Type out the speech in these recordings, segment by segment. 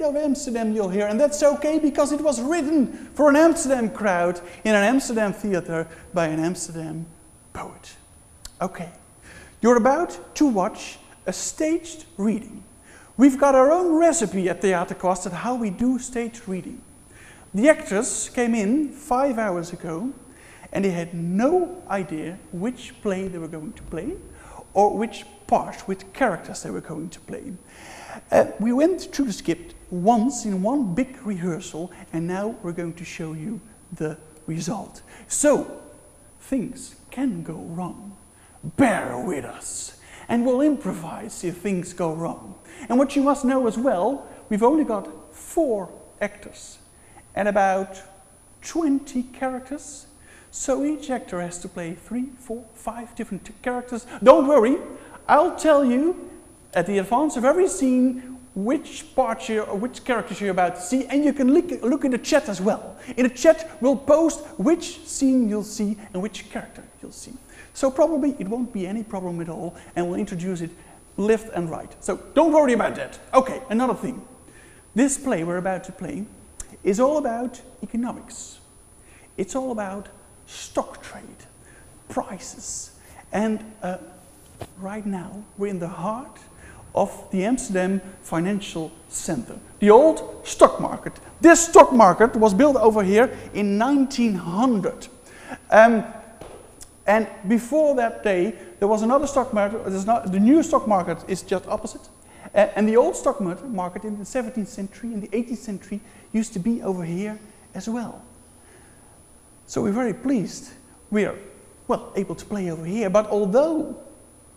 Of Amsterdam you'll hear, and that's okay because it was written for an Amsterdam crowd in an Amsterdam theater by an Amsterdam poet. Okay, you're about to watch a staged reading. We've got our own recipe at Theater Kwast at how we do staged reading. The actors came in five hours ago and they had no idea which play they were going to play or which part, which characters they were going to play. Uh, we went through the script once in one big rehearsal and now we're going to show you the result. So, things can go wrong. Bear with us and we'll improvise if things go wrong. And what you must know as well, we've only got four actors and about 20 characters. So each actor has to play three, four, five different characters. Don't worry, I'll tell you at the advance of every scene which parts you which characters you're about to see, and you can look, look in the chat as well. In the chat, we'll post which scene you'll see and which character you'll see. So probably it won't be any problem at all, and we'll introduce it left and right. So don't worry about that. Okay, another thing. This play we're about to play is all about economics. It's all about stock trade, prices, and uh, right now we're in the heart of the Amsterdam Financial Center, the old stock market. This stock market was built over here in 1900. Um, and before that day, there was another stock market. Not, the new stock market is just opposite. And the old stock market in the 17th century, in the 18th century, used to be over here as well. So we're very pleased we are, well, able to play over here. But although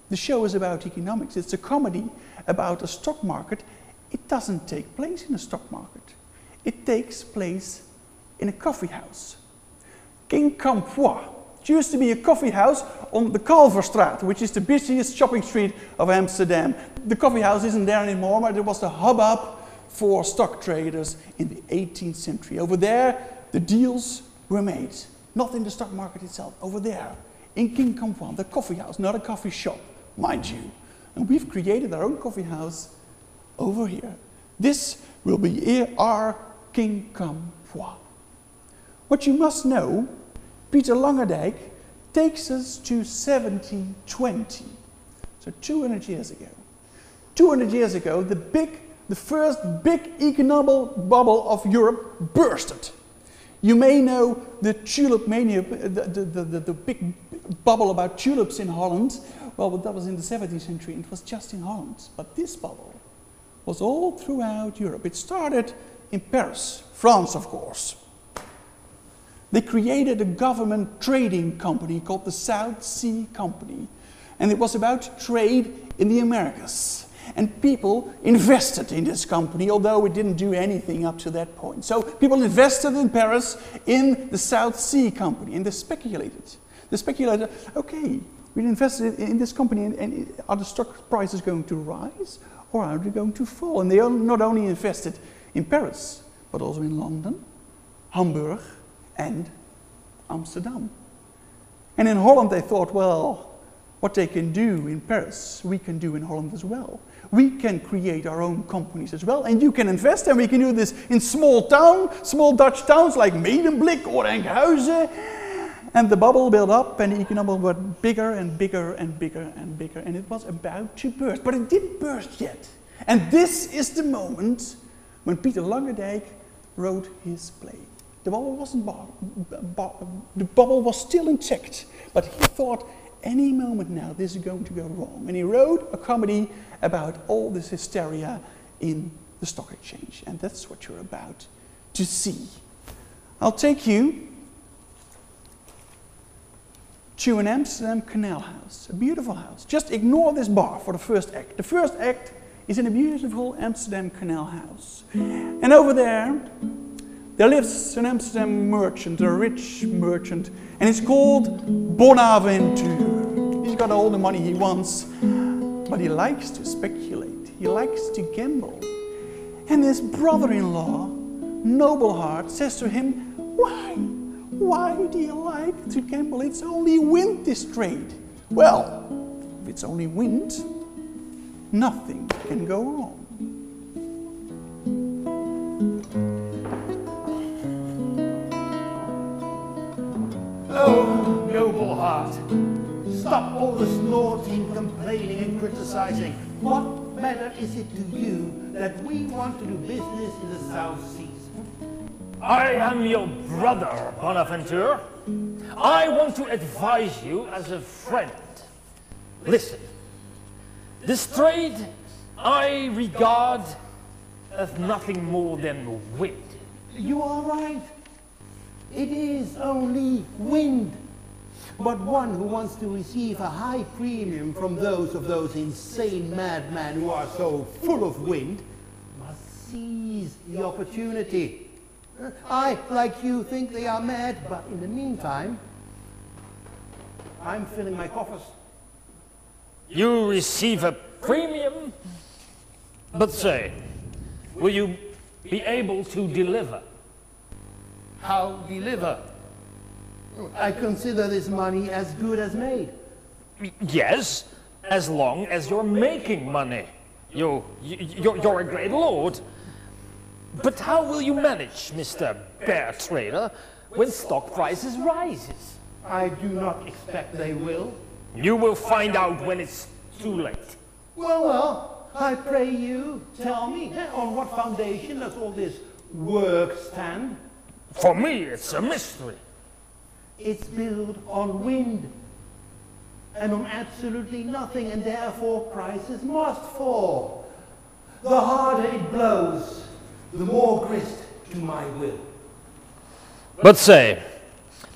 the show is about economics, it's a comedy about a stock market, it doesn't take place in a stock market. It takes place in a coffee house. King It used to be a coffee house on the Kalverstraat, which is the busiest shopping street of Amsterdam. The coffee house isn't there anymore, but it was the hubbub for stock traders in the 18th century. Over there, the deals were made. Not in the stock market itself, over there, in King Quincampoix, the coffee house, not a coffee shop, mind you. And we've created our own coffee house over here. This will be our King Quincampoix. What you must know, Pieter Langendijk takes us to 1720, so 200 years ago. 200 years ago, the big, the first big economic bubble of Europe bursted. You may know the tulip mania, the, the, the, the, big bubble about tulips in Holland. Well, that was in the 17th century, and it was just in Holland. But this bubble was all throughout Europe. It started in Paris, France, of course. They created a government trading company called the South Sea Company, and it was about trade in the Americas. And people invested in this company, although it didn't do anything up to that point. So people invested in Paris in the South Sea Company, and they speculated. They speculated, okay, we invested in this company, and, and are the stock prices going to rise or are they going to fall? And they not only invested in Paris, but also in London, Hamburg, and Amsterdam. And in Holland, they thought, well, what they can do in Paris, we can do in Holland as well we can create our own companies as well. And you can invest, and we can do this in small town, small Dutch towns like Medemblik or Enkhuizen. And the bubble built up, and the economy got bigger and bigger and bigger and bigger, and it was about to burst. But it didn't burst yet. And this is the moment when Pieter Langendijk wrote his play. The bubble wasn't the bubble was still intact, but he thought any moment now this is going to go wrong. And he wrote a comedy about all this hysteria in the stock exchange. And that's what you're about to see. I'll take you to an Amsterdam canal house, a beautiful house. Just ignore this bar for the first act. The first act is in a beautiful Amsterdam canal house. And over there, there lives an Amsterdam merchant, a rich merchant, and he's called Bonaventure. He's got all the money he wants, but he likes to speculate, he likes to gamble. And his brother in law, Nobleheart, says to him, Why? Why do you like to gamble? It's only wind this trade. Well, if it's only wind, nothing can go wrong. Oh, Nobleheart, stop all the snorting, complaining, and criticizing. What matter is it to you that we want to do business in the South Sea? I am your brother, Bonaventure. I want to advise you as a friend. Listen, this trade I regard as nothing more than wind. You are right. It is only wind. But one who wants to receive a high premium from those of those insane madmen who are so full of wind must seize the opportunity. I, like you, think they are mad, but in the meantime, I'm filling my coffers. You receive a premium, but say, will you be able to deliver? How deliver? I consider this money as good as made. Yes, as long as you're making money. You, you, you're, you're a great lord. But how will you manage, Mr. Bear Trader, when stock prices rises? I do not expect they will. You will find out when it's too late. Well, well, I pray you, tell me, eh, on what foundation does all this work stand? For me, it's a mystery. It's built on wind and on absolutely nothing, and therefore prices must fall. The harder it blows, the more grist to my will. But say,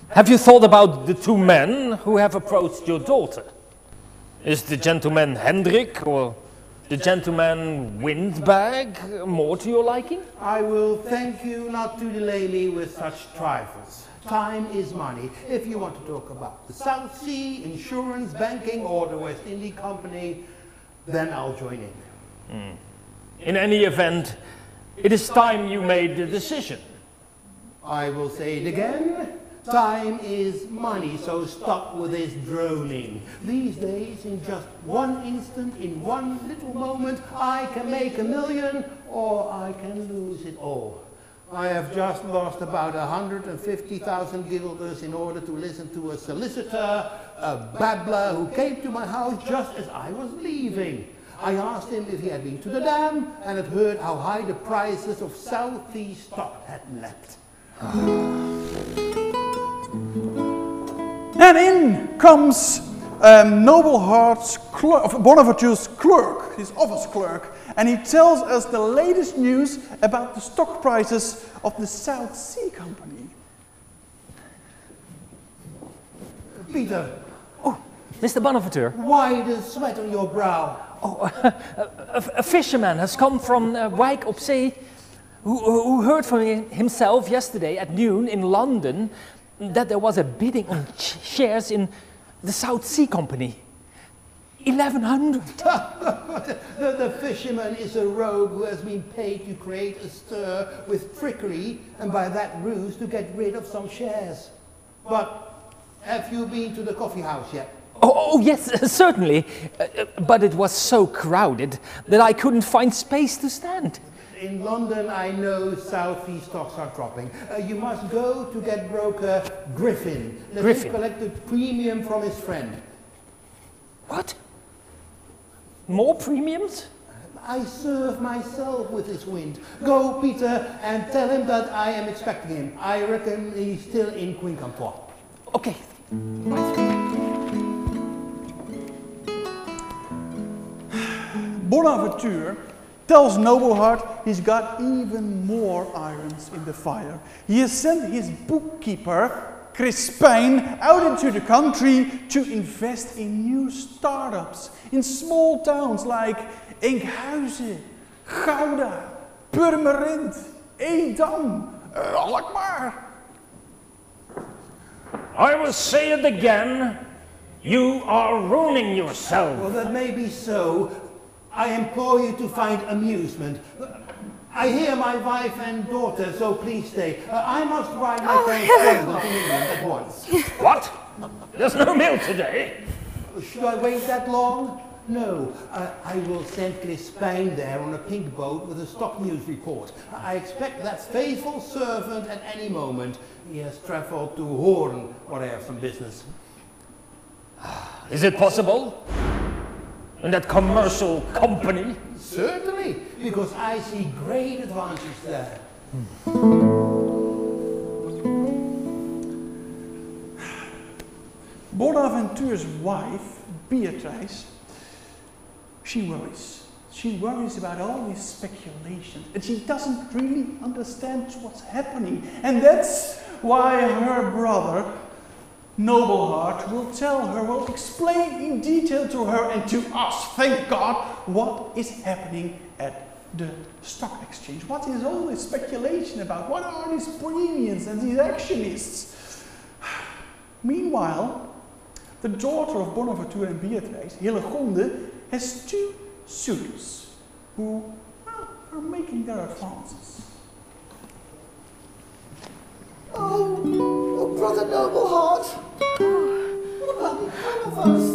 have you thought about the two men who have approached your daughter? Is the gentleman Hendrik or the gentleman Windbag more to your liking? I will thank you not to delay me with such trifles. Time is money. If you want to talk about the South Sea, insurance, banking, or the West India Company, then I'll join in. Hmm. In any event, it is time you made the decision. I will say it again. Time is money, so stop with this droning. These days, in just one instant, in one little moment, I can make a million or I can lose it all. I have just lost about 150,000 guilders in order to listen to a solicitor, a babbler who came to my house just as I was leaving. I asked him if he had been to the dam and had heard how high the prices of South Sea stock had leapt. And in comes um, Nobleheart's clerk, Bonaventure's clerk, his office clerk, and he tells us the latest news about the stock prices of the South Sea Company. Peter, Oh, Mr. Bonaventure, why the sweat on your brow? Oh, a, a fisherman has come from uh, op Zee who, who heard from himself yesterday at noon in London that there was a bidding on shares in the South Sea Company. 1100. The, the fisherman is a rogue who has been paid to create a stir with trickery and by that ruse to get rid of some shares. But have you been to the coffee house yet? Oh, oh, yes, certainly. Uh, uh, but it was so crowded that I couldn't find space to stand. In London, I know South Sea stocks are dropping. Uh, you must go to get broker Griffin. Let Griffin? him collect a premium from his friend. What? More premiums? I serve myself with this wind. Go, Peter, and tell him that I am expecting him. I reckon he's still in Quincampoix. Okay. Bonaventure tells Nobleheart he's got even more irons in the fire. He has sent his bookkeeper, Crispijn, out into the country to invest in new startups in small towns like Enkhuizen, Gouda, Purmerend, Edam, Alkmaar. I will say it again. You are ruining yourself. Well, that may be so. I implore you to find amusement. I hear my wife and daughter, so please stay. Uh, I must write my correspondence in England at once. What? There's no mail today. Should I wait that long? No, uh, I will send Crispijn there on a pink boat with a stock news report. I expect that faithful servant at any moment. He has travelled to Hoorn, where I have some business. Is it possible? In that commercial company? Certainly, because I see great advantage there. Hmm. Bonaventure's wife, Beatrice, she worries. She worries about all these speculations and she doesn't really understand what's happening. And that's why her brother, Nobleheart, will tell her, will explain in detail to her and to us, thank God, what is happening at the stock exchange. What is all this speculation about? What are these premiums and these actionists? Meanwhile, the daughter of Bonaventure and Beatrice, Hillegonde, has two suitors who well, are making their advances. Oh, oh brother Nobleheart, what oh, will become of us?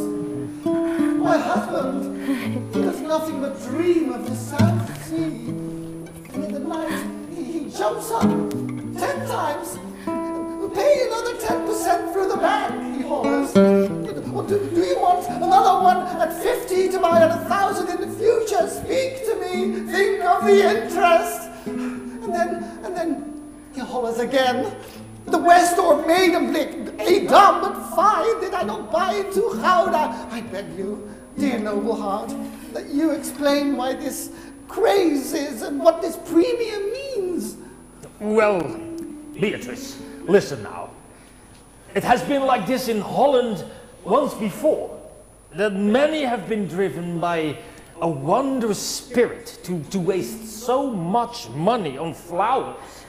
My husband, does nothing but dream of the South Sea. And in the night, he, jumps up ten times, pay another ten percent through the bank, he hollers. Do, do you want another one at 50 to buy at a thousand in the future? Speak to me, think of the interest. And then, and then he hollers again. The West or Medemblik, a dumb but fine, did I not buy it to Gouda? I beg you, dear Nobleheart, that you explain why this craze is and what this premium means. Well, Beatrice, listen now. It has been like this in Holland once before, that many have been driven by a wondrous spirit to, to waste so much money on flowers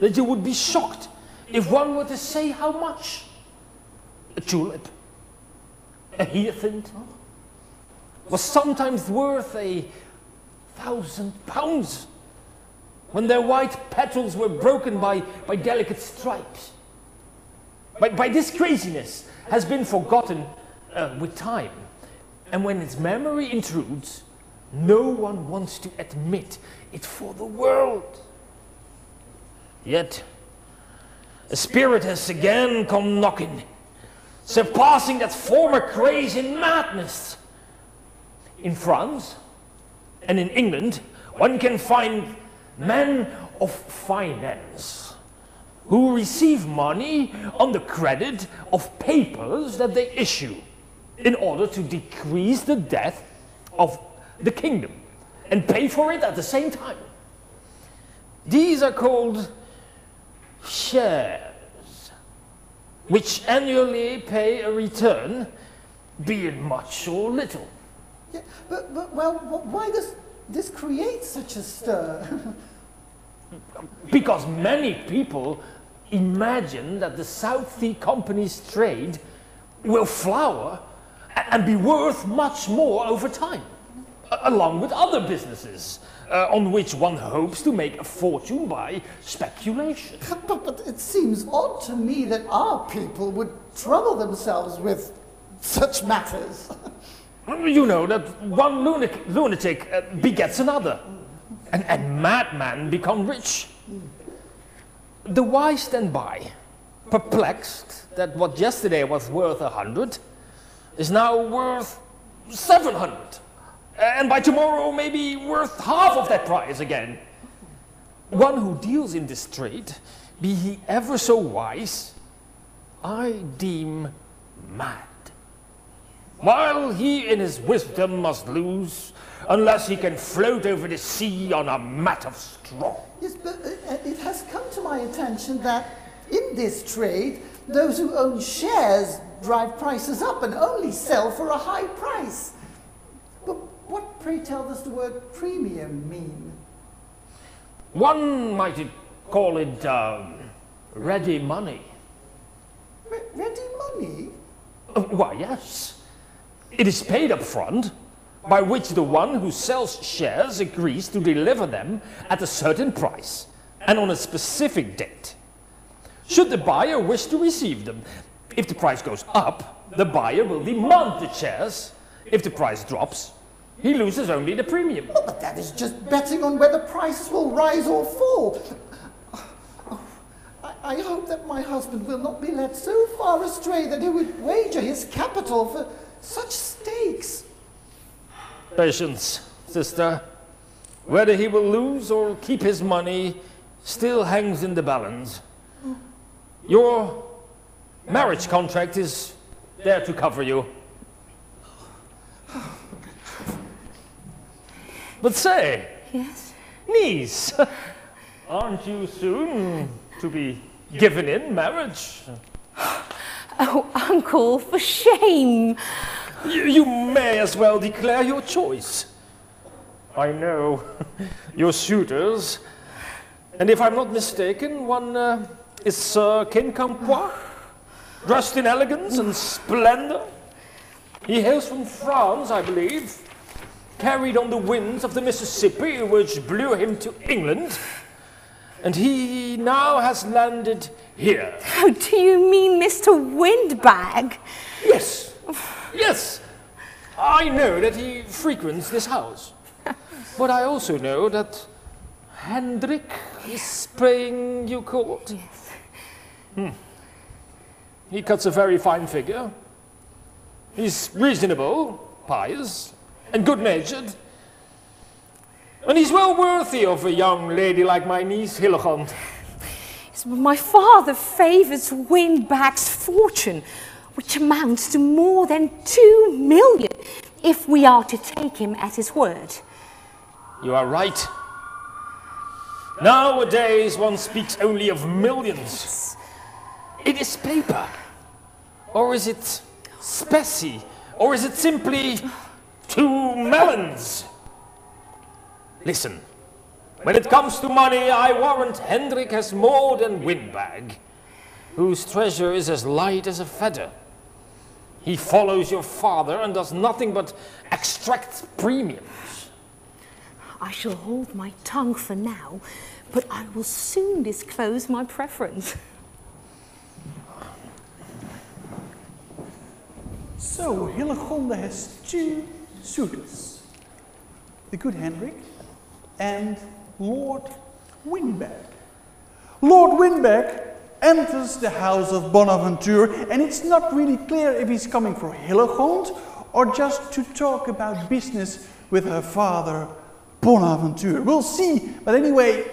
that you would be shocked if one were to say how much. A tulip, a hyacinth, was sometimes worth a thousand pounds when their white petals were broken by, by delicate stripes. But by this craziness, has been forgotten uh, with time. And when its memory intrudes, no one wants to admit it for the world. Yet, a spirit has again come knocking, surpassing that former craze in madness. In France and in England, one can find men of finance who receive money on the credit of papers that they issue in order to decrease the debt of the kingdom and pay for it at the same time. These are called shares, which annually pay a return, be it much or little. Yeah, but, but well, why does this create such a stir? because many people imagine that the South Sea Company's trade will flower and be worth much more over time, along with other businesses uh, on which one hopes to make a fortune by speculation. But, but it seems odd to me that our people would trouble themselves with such matters. You know that one lunatic, lunatic uh, begets another, and, and madmen become rich. The wise stand by, perplexed that what yesterday was worth a hundred is now worth seven hundred, and by tomorrow may be worth half of that price again. One who deals in this trade, be he ever so wise, I deem mad. While he in his wisdom must lose, unless he can float over the sea on a mat of straw. Yes, but uh, it has come to my attention that in this trade, those who own shares drive prices up and only sell for a high price. What, pray tell, does the word premium mean? One might call it um, ready money. Re ready money? Uh, why, yes. It is paid up front by which the one who sells shares agrees to deliver them at a certain price and on a specific date. Should the buyer wish to receive them, if the price goes up, the buyer will demand the shares. If the price drops, he loses only the premium. Oh, but that is just betting on whether prices will rise or fall. Oh, I, I hope that my husband will not be led so far astray that he would wager his capital for such stakes. Patience, sister. Whether he will lose or keep his money still hangs in the balance. Your marriage contract is there to cover you. But say, Yes? niece, aren't you soon to be given in marriage? Oh, Uncle, for shame. You, you may as well declare your choice. I know your suitors, and if I'm not mistaken, one uh, is Sir Quincampoix, dressed in elegance and splendor. He hails from France, I believe, carried on the winds of the Mississippi, which blew him to England, and he now has landed here. Oh, do you mean Mr. Windbag? Yes, yes. I know that he frequents this house. But I also know that Hendrik is paying you court. Yes. Hmm. He cuts a very fine figure. He's reasonable, pious, and good natured. And he's well worthy of a young lady like my niece Hillegond. Yes, My father favours Windbag's fortune, which amounts to more than two million, if we are to take him at his word. You are right. Nowadays, one speaks only of millions. It is paper. Or is it specie? Or is it simply two melons? Listen, when it comes to money, I warrant Hendrik has more than Windbag, whose treasure is as light as a feather. He follows your father and does nothing but extract premiums. I shall hold my tongue for now, but I will soon disclose my preference. So Hillegonde has two suitors. The good Hendrik and Lord Windbag. Lord Windbag enters the house of Bonaventure and it's not really clear if he's coming for Hillegonde or just to talk about business with her father Bonaventure. We'll see, but anyway,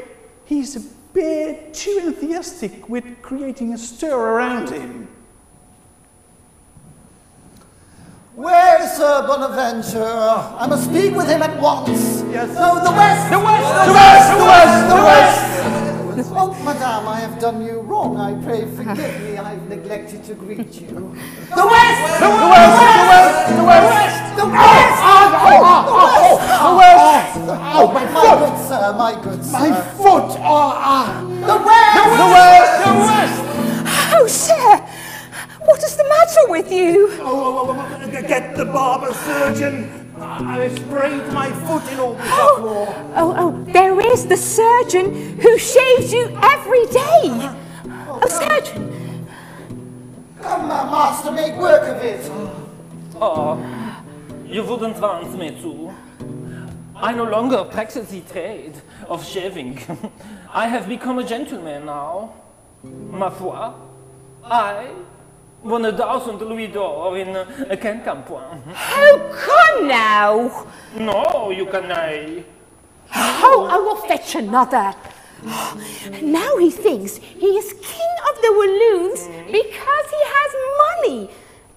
he's a bit too enthusiastic with creating a stir around him. Where is Sir Bonaventure? I must speak with him at once. Yes. No, the west! The west, the west, the west, the west! Oh, madame, I have done you wrong. I pray forgive me. I've neglected to greet you. The west! The west, the west, the west! The west! Ah, ah, ah, the west! Oh, oh my, foot, good sir, my good sir. My foot! Oh, ah! The west! The west! The west! Oh, sir! What is the matter with you? Oh, oh, oh, oh, get the barber surgeon. I sprained my foot in all this uproar. Oh, oh, there is the surgeon who shaves you every day. Oh, surgeon. Come, uh, master, make work of it. Oh, you wouldn't want me to. I no longer practice the trade of shaving. I have become a gentleman now. Ma foi, I won a thousand louis d'or in a Quincampoix. Oh, come now. No, you canaille. Oh, I will fetch another. Now he thinks he is king of the Walloons hmm. because he has money.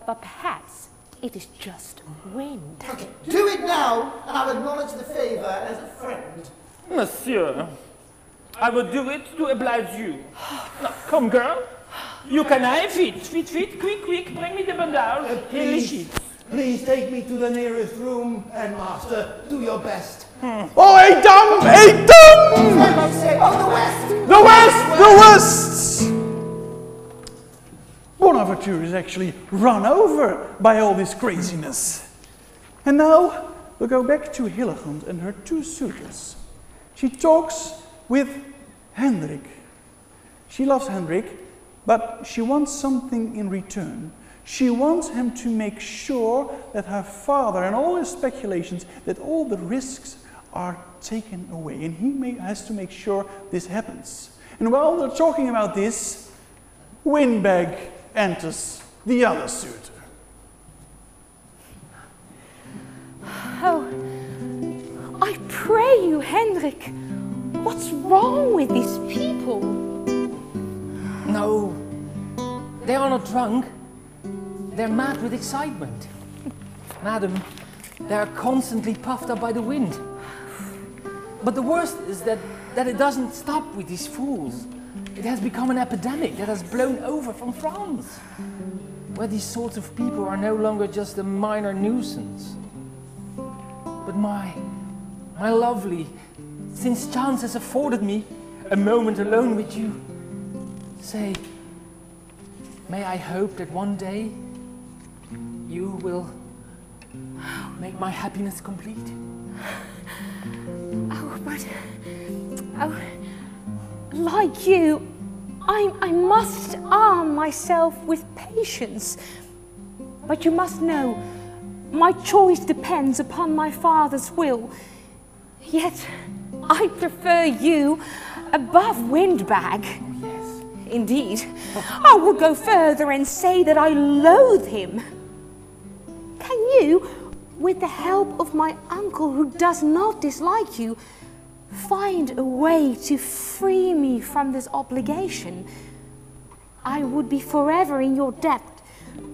But perhaps it is just wind. Do it now, and I'll acknowledge the favor as a friend. Monsieur, I will do it to oblige you. Now, come, girl. You canaille, feet, feet, feet, quick, quick, bring me the bandage. and uh, the please. Please take me to the nearest room, and master, do your best. Hmm. Oh, hey, dumb! Hey, dumb! Oh, the west! The West! The West! Bonaventure is actually run over by all this craziness. And now we'll go back to Hillegond and her two suitors. She talks with Hendrik. She loves Hendrik, but she wants something in return. She wants him to make sure that her father and all his speculations, that all the risks are taken away. And he may, has to make sure this happens. And while they're talking about this, Windbag enters the other suitor. Oh, I pray you, Hendrik. What's wrong with these people? No, they are not drunk. They're mad with excitement. Madam, they are constantly puffed up by the wind. But the worst is that, that it doesn't stop with these fools. It has become an epidemic that has blown over from France, where these sorts of people are no longer just a minor nuisance. But my, my lovely, since chance has afforded me a moment alone with you, say, may I hope that one day you will make my happiness complete? Oh, but. Oh, like you, I, I must arm myself with patience. But you must know, my choice depends upon my father's will. Yet, I prefer you above Windbag. Indeed, I would go further and say that I loathe him. Can you, with the help of my uncle who does not dislike you, find a way to free me from this obligation? I would be forever in your debt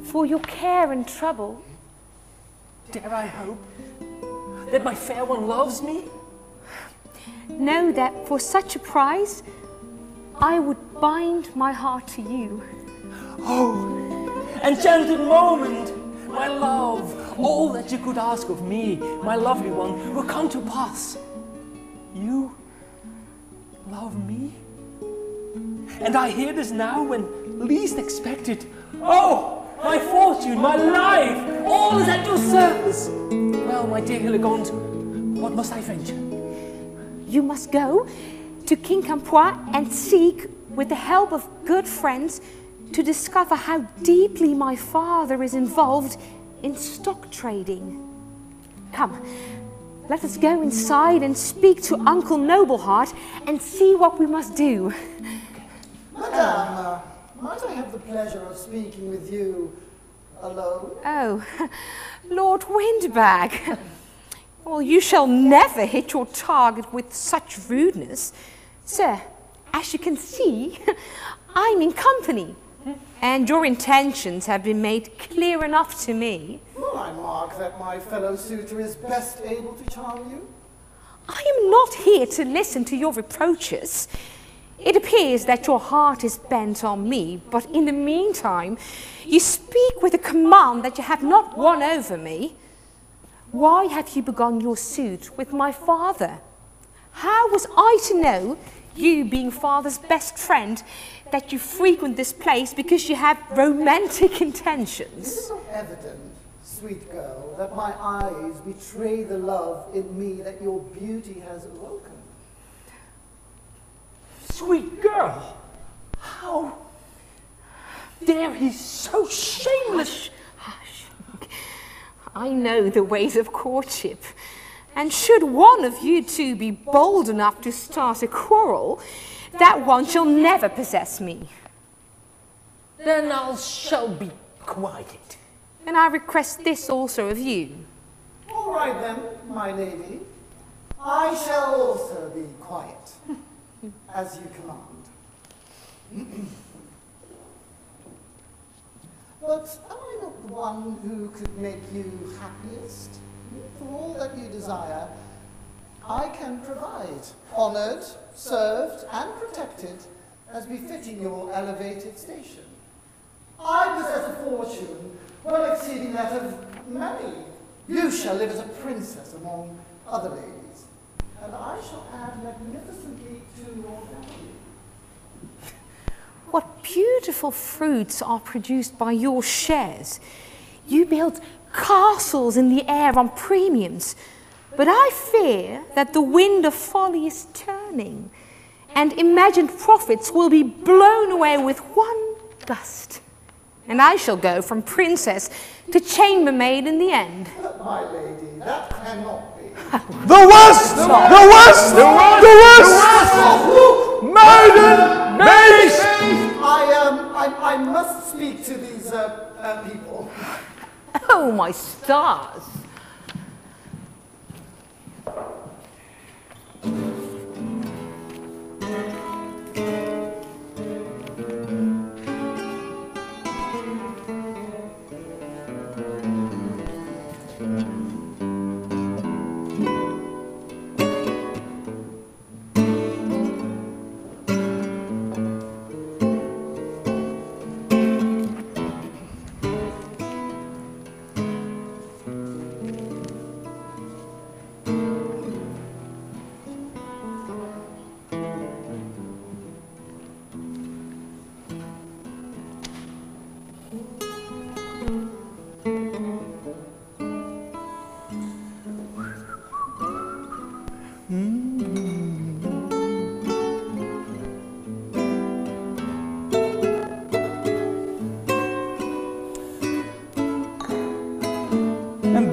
for your care and trouble. Dare I hope that my fair one loves me? Know that for such a price, I would bind my heart to you. Oh, enchanted moment, my love, all that you could ask of me, my lovely one, will come to pass. You love me? And I hear this now when least expected. Oh, my fortune, my life, all is at your service. Well, my dear Hillegond, what must I venture? You must go to King Quincampoix and seek, with the help of good friends, to discover how deeply my father is involved in stock trading. Come, let us go inside and speak to Uncle Nobleheart and see what we must do. Madame, uh, might I have the pleasure of speaking with you alone? Oh, Lord Windbag. Well, you shall never hit your target with such rudeness. Sir, as you can see, I'm in company. And your intentions have been made clear enough to me. Will I mark that my fellow suitor is best able to charm you? I am not here to listen to your reproaches. It appears that your heart is bent on me, but in the meantime, you speak with a command that you have not won over me. Why have you begun your suit with my father? How was I to know, you being father's best friend, that you frequent this place because you have romantic Is intentions? it not evident, sweet girl, that my eyes betray the love in me that your beauty has awoken? Sweet girl, how dare he so shameless? Hush. I know the ways of courtship. And should one of you two be bold enough to start a quarrel, that one shall never possess me. Then I shall be quieted. And I request this also of you. All right then, my lady. I shall also be quiet, as you command. but am I not the one who could make you happiest? For all that you desire, I can provide, honoured, served, and protected as befitting your elevated station. I possess a fortune well exceeding that of many. You shall live as a princess among other ladies, and I shall add magnificently to your value. What beautiful fruits are produced by your shares. You build castles in the air on premiums. But I fear that the wind of folly is turning, and imagined profits will be blown away with one gust. And I shall go from princess to chambermaid in the end. My lady, that cannot be. The worst! The worst! The worst. Maiden! Mace! I am, I'm, I must speak to these uh, uh, people. Oh, my stars.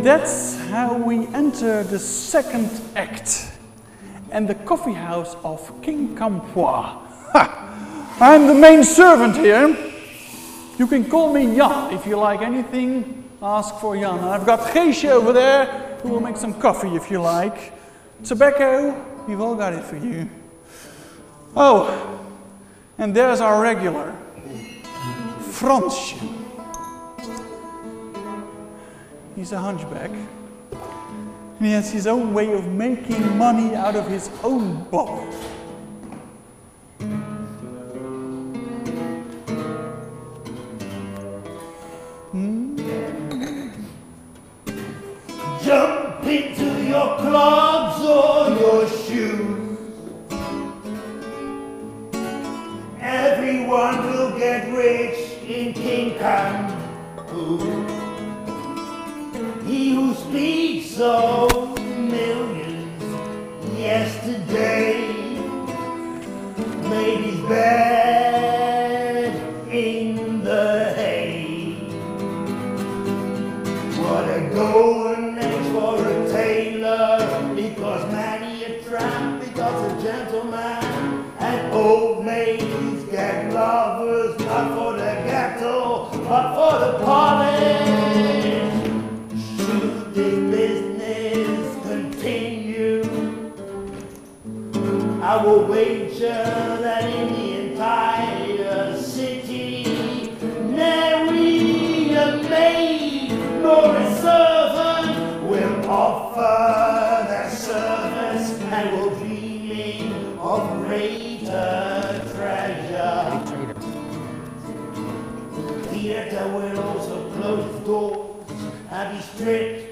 That's how we enter the second act and the coffee house of King Campois. Ha! I'm the main servant here. You can call me Jan if you like anything. Ask for Jan. And I've got Geesje over there who will make some coffee if you like. Tobacco, we've all got it for you. Oh, and there's our regular, Fransje. He's a hunchback. And he has his own way of making money out of his own bottle. Get lovers not for the ghetto, but for the polish. Should this business continue, I will wager and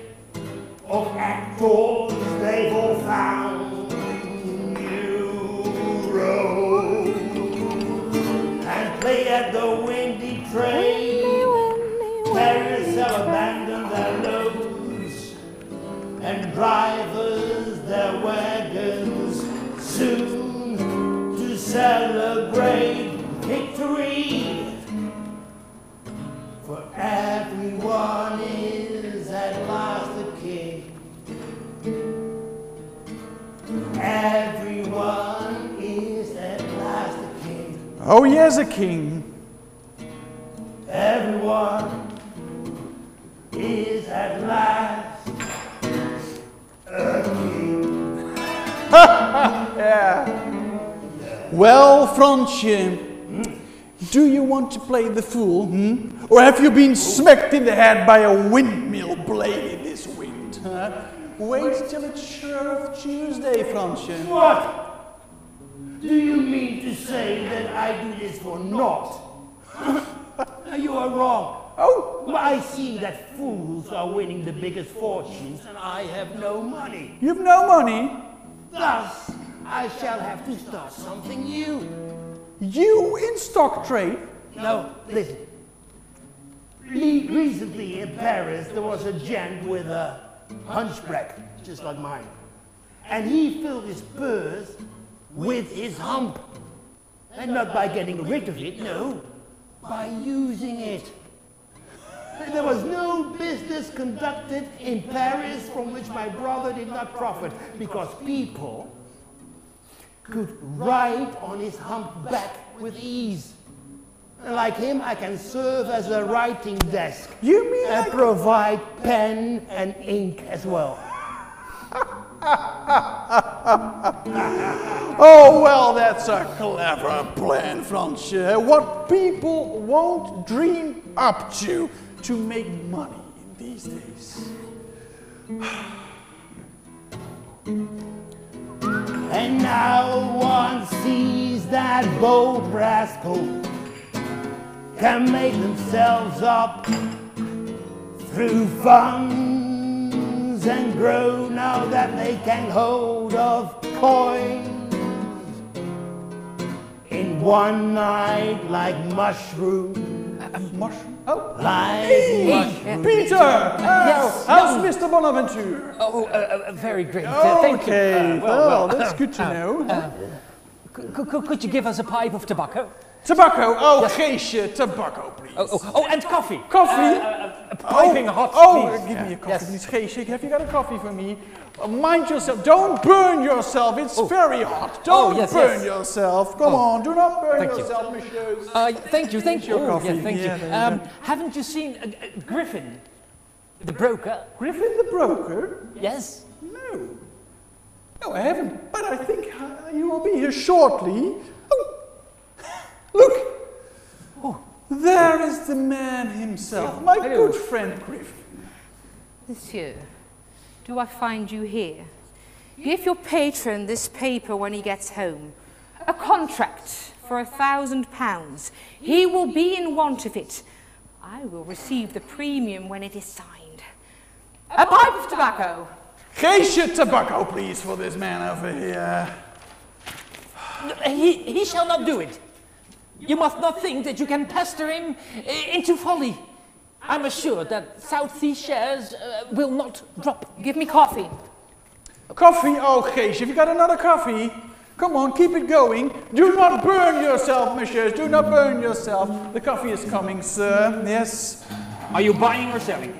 of actors they've all found new roles and play at the windy train. Carriers have abandoned their loads and drivers their wagons soon to celebrate Oh, yes, a king. Everyone is at last a king. yeah. Well, Fransje, do you want to play the fool? Hmm? Or have you been smacked in the head by a windmill blade in this wind? Huh? Wait till it's Shrove Tuesday, Fransje. What? Do you mean to say that I do this for naught? you are wrong. Oh, Well, I see that fools are winning the biggest fortunes and I have no money. you've no money. Thus, I shall have to start something new. You in stock trade? No, listen. Le- recently in Paris, there was a gent with a hunchback, just like mine. And he filled his purse with his hump. And not by getting rid of it, no, by using it. There was no business conducted in Paris from which my brother did not profit because people could ride on his humpback with ease. And like him, I can serve as a writing desk You mean and like provide pen and ink as well. Oh, well, that's a clever plan, Fransje. What people won't dream up to to make money in these days. And now one sees that bold rascal can make themselves up through funds and grow now that they can hold of coins in one night like mushrooms. Mushroom? Oh, Like hey, Peter! Oh, how's Mr. Bonaventure? Oh, uh, uh, very great. Uh, thank you. Okay, Uh, well, that's good to know. Could, could, could you give us a pipe of tobacco? Tobacco, oh, Geesje, tobacco, please. Oh, oh, oh and coffee. Coffee? Uh, piping oh, hot, Oh, please. give me a coffee, yes. please. Geesje, have you got a coffee for me? Uh, mind yourself. Don't burn yourself. It's very hot. Don't Oh, yes, burn yes. yourself. Come on, do not burn Thank you. yourself, messieurs. Uh, thank you, thank you. your Oh, coffee. Yeah, thank Yeah, you. there you Um, haven't you seen uh, uh, Griffin, the broker? Griffin the broker? Yes. No. No, I haven't. But I think uh, you will be here shortly. Oh, look. oh, There is the man himself, my Hello. good friend Griff. Monsieur, do I find you here? Give your patron this paper when he gets home. A contract for a thousand pounds. He will be in want of it. I will receive the premium when it is signed. A pipe of tobacco. Geesje tobacco, please, for this man over here. He, he shall not do it. You must not think that you can pester him uh, into folly. I'm assured that South Sea shares uh, will not drop. Give me coffee. Coffee? Oh, Geesje, have you got another coffee? Come on, keep it going. Do not burn yourself, messieurs. Do not burn yourself. The coffee is coming, sir. Yes. Are you buying or selling?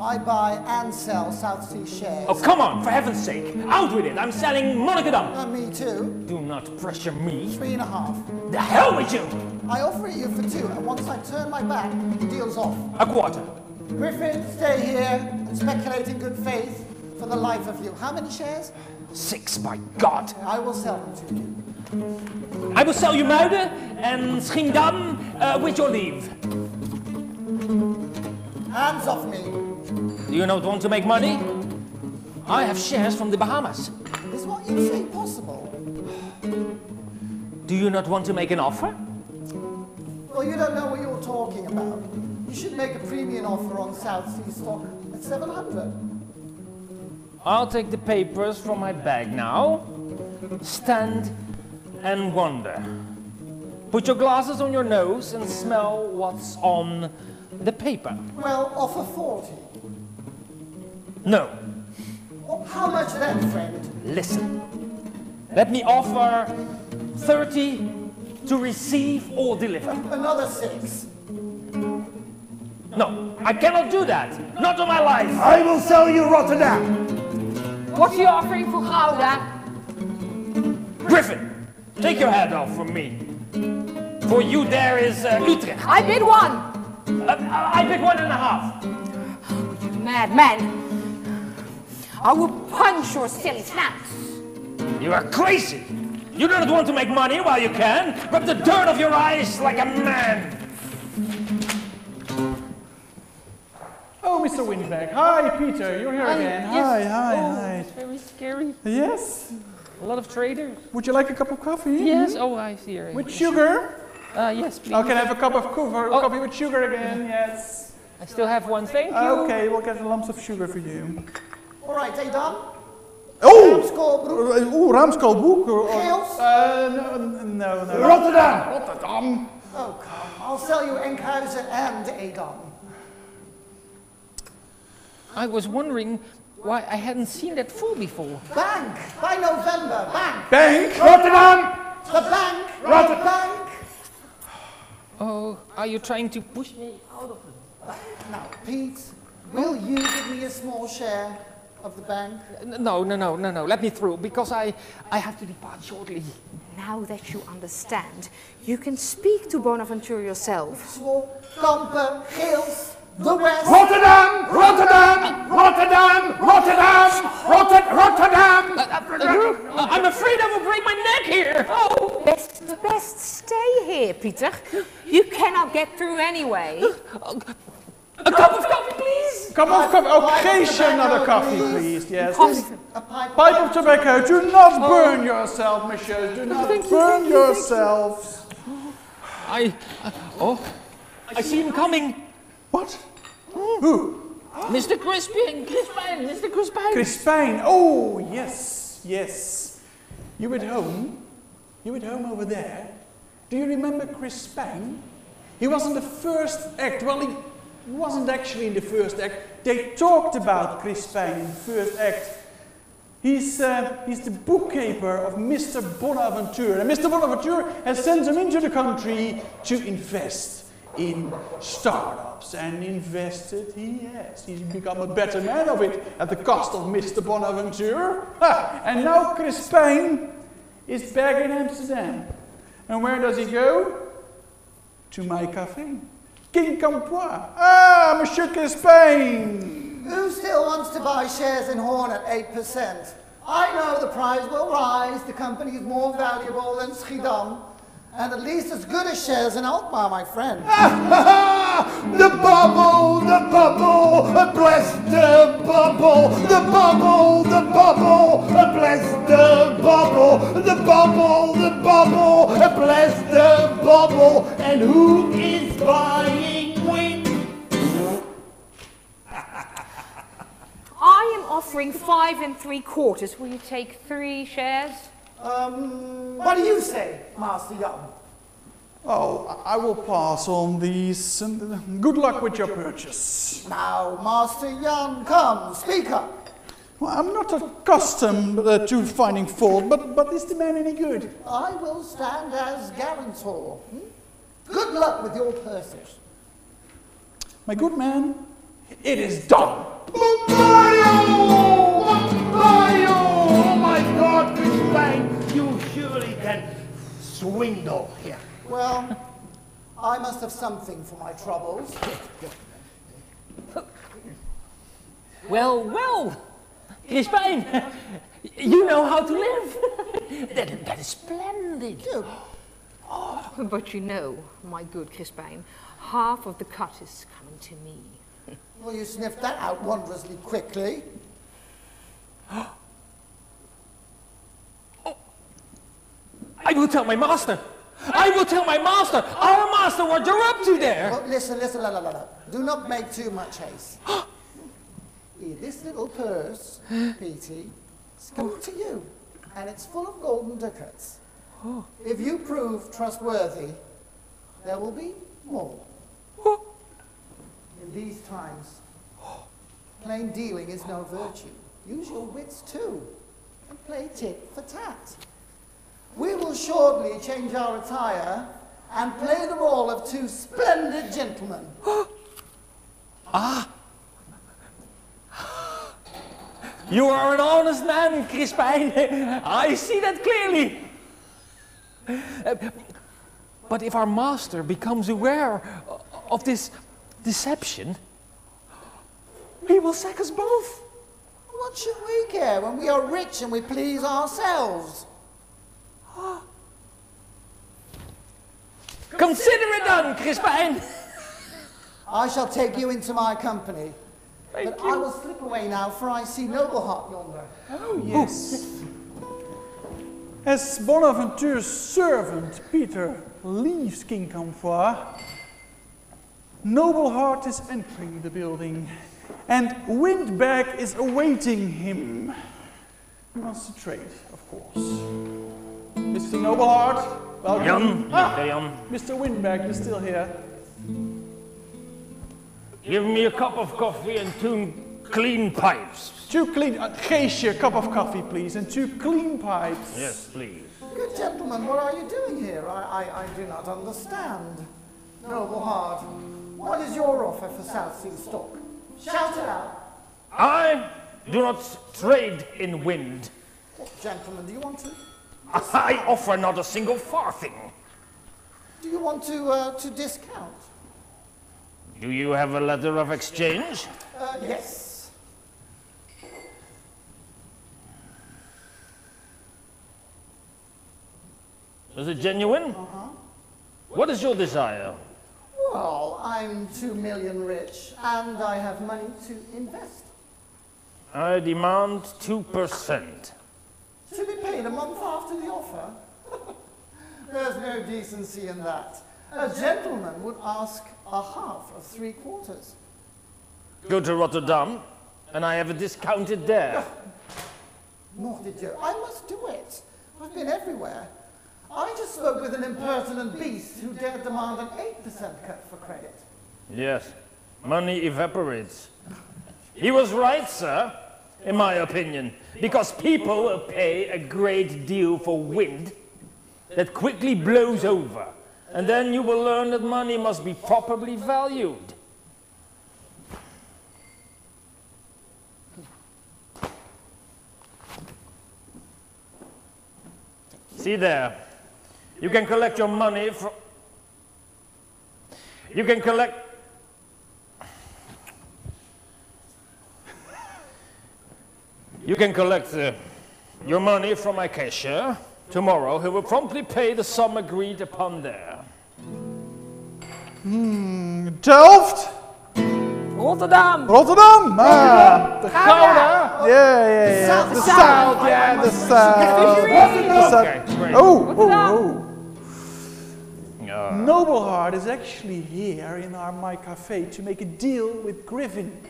I buy and sell South Sea shares. Oh, come on, for heaven's sake. Out with it. I'm selling Monnickendam. And me too. Do not pressure me. Three and a half. The hell with you. I offer it you for two, and once I turn my back, the deal's off. A quarter. Griffin, stay here and speculate in good faith for the life of you. How many shares? Six, by God. I will sell them to you. I will sell you Muiden and Schiedam uh, with your leave. Hands off me. Do you not want to make money? I have shares from the Bahamas. Is what you say possible? Do you not want to make an offer? Well, you don't know what you're talking about. You should make a premium offer on South Sea stock at 700. I'll take the papers from my bag now. Stand and wonder. Put your glasses on your nose and smell what's on the paper. Well, offer 40. No, Well, how much then, friend? listen. Let me offer 30 to receive or deliver. Another six. No, I cannot do that. Not on my life. I will sell you Rotterdam. What are you offering for Gouda? Griffin, take your hat off from me. For you there is uh, Utrecht. I bid one. Uh, I bid one and a half. You madman. I will punch your silly snouts. You are crazy. You do not want to make money while you can. Rub the dirt off your eyes like a man. Oh, Mr. Windbag. Hi, Peter. You're here again. Hi, hi, hi. It's very scary. Yes. A lot of traders. Would you like a cup of coffee? Yes. Oh, I see. her. With sugar? Uh, yes, please. Oh, can I have a cup of coffee, Oh. coffee with sugar again? Yes. I still have one. Thank you. Okay, we'll get the lumps of sugar for you. All right, are you done? Oh! Scorebroek. Oeh, Ramskalboek. Chaos? Uh, no, no, no. Rotterdam. Rotterdam. Oh, come. I'll sell you Enkhuizen and Edam. I was wondering why I hadn't seen that fool before. Bank! By November, bank! Bank. Rotterdam. The bank! Rotter- The bank! Oh, are you trying to push me out of it? Now, Pete, will you give me a small share of the bank? No, no, no, no, no. Let me through because I, I have to depart shortly. Now that you understand, you can speak to Bonaventure yourself. Kampen, Geels, the West. Rotterdam! Rotterdam! Rotterdam! Rotterdam! Rotter- Rotterdam! Uh, I'm afraid I will break my neck here. Oh. Best, best stay here, Peter. You cannot get through anyway. A cup of coffee, please. Come on, come Oh, pipe of another coffee, please. please. Yes. Coffee. A pipe, Pipe of tobacco. Do not burn yourself, monsieur. Do not thank you, burn thank you, thank you. yourselves. I, uh, oh, I see him coming. What? Who? Mr. Crispin, Crispin, Mr. Crispin. Crispin. Oh, yes, yes. You at home? You at home over there? Do you remember Crispin? He was in the first act. Well, he wasn't actually in the first act. They talked about Crispin in the first act. He's, uh, he's the bookkeeper of Mr. Bonaventure. And Mr. Bonaventure has sent him into the country to invest in startups. And invested he has. He's become a better man of it at the cost of Mr. Bonaventure. And now Crispin is back in Amsterdam. And where does he go? To my cafe. Quincampoix. Ah, Monsieur Crispin. Who still wants to buy shares in Hoorn at 8%? I know the price will rise. The company is more valuable than Schiedam. And at least as good as shares in Alkmaar, my friend. the bubble, the bubble, bless the bubble, the bubble, the bubble, bless the bubble, the bubble, the bubble, bless the bubble, and who is buying wind? I am offering five and three quarters. Will you take three shares? Um, what do you say, Master Young? Oh, I will pass on these. And good luck with your purchase. Now, Master Young, come, speak up. Well, I'm not accustomed uh, to finding fault, but, but is the man any good? I will stand as guarantor. hmm? Good luck with your purses. My good man, it is done. Mario! Mario! Oh my God, Miss Bank, you surely can swindle here. Well, I must have something for my troubles. Well, well, Crispin, you know how to live. that, that is splendid. Oh, but you know, my good Crispin, half of the cut is coming to me. Well, you sniffed that out wondrously quickly. I will tell my master. I will tell my master. Our master, what you're up to there. Oh, listen, listen, la, la, la, la. Do not make too much haste. This little purse, Petey, is coming to you, and it's full of golden ducats. Oh. If you prove trustworthy, there will be more. Oh. In these times, plain dealing is no virtue. Use your wits too, and play tit for tat. We will shortly change our attire and play the role of two splendid gentlemen. Ah! You are an honest man, Crispin. I see that clearly. Uh, But if our master becomes aware of this deception, he will sack us both. What should we care when we are rich and we please ourselves? Consider it done, Crispin. I shall take you into my company. Thank but I will slip away now, for I see Nobleheart yonder. Oh, yes. As Bonaventure's servant, Peter, leaves Quincampoix, Nobleheart is entering the building, and Windbag is awaiting him. He wants to trade, of course. Mr. Nobleheart, welcome. Jan, Ah, Jan, Mr. Windbag is still here. give me a cup of coffee and two clean pipes. Two clean, uh, Geesje, a cup of coffee, please, and two clean pipes. Yes, please. Good gentlemen, what are you doing here? I, I, I do not understand. Nobleheart, what is your offer for South Sea stock? Shout it out. I do not trade in wind. What, gentlemen, do you want to? I offer not a single farthing. Do you want to uh, to discount? Do you have a letter of exchange? Uh, yes. Is it genuine? What is your desire? Well, I'm two million rich, and I have money to invest. I demand 2%. To be paid a month after the offer. There's no decency in that. A gentleman would ask a half of three quarters. Go to Rotterdam, and I have a discounted there. Nor did you. I must do it. I've been everywhere. I just spoke with an impertinent beast who dared demand an 8% cut for credit. Yes, money evaporates. He was right, sir, in my opinion, because people will pay a great deal for wind that quickly blows over, and then you will learn that money must be properly valued. See there, you can collect your money from. You can collect. You can collect uh, your money from my cashier tomorrow. He will promptly pay the sum agreed upon there. Hmm, Delft? Rotterdam! Rotterdam? Ah, the Gouda! yeah, yeah, yeah. The south, yeah, the south. The south. Okay, great. Oh, oh, oh. Nobleheart is actually here in our My Cafe to make a deal with Griffin.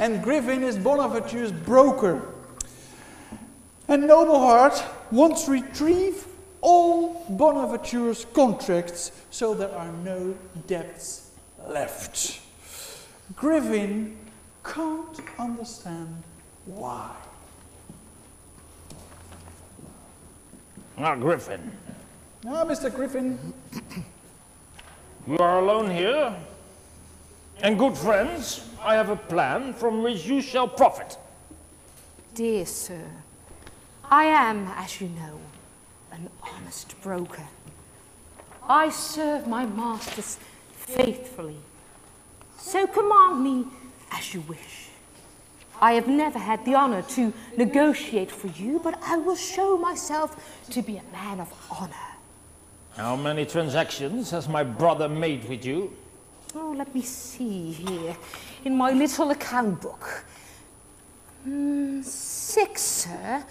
And Griffin is Bonaventure's broker. And Nobleheart wants to retrieve all Bonaventure's contracts so there are no debts left. Griffin can't understand why. Ah, Griffin, Now, Mr. Griffin, you are alone here. And good friends, I have a plan from which you shall profit. Dear sir, I am, as you know, an honest broker. I serve my masters faithfully. So command me as you wish. I have never had the honor to negotiate for you, but I will show myself to be a man of honor. How many transactions has my brother made with you? Oh, let me see here in my little account book. Hmm, six, sir,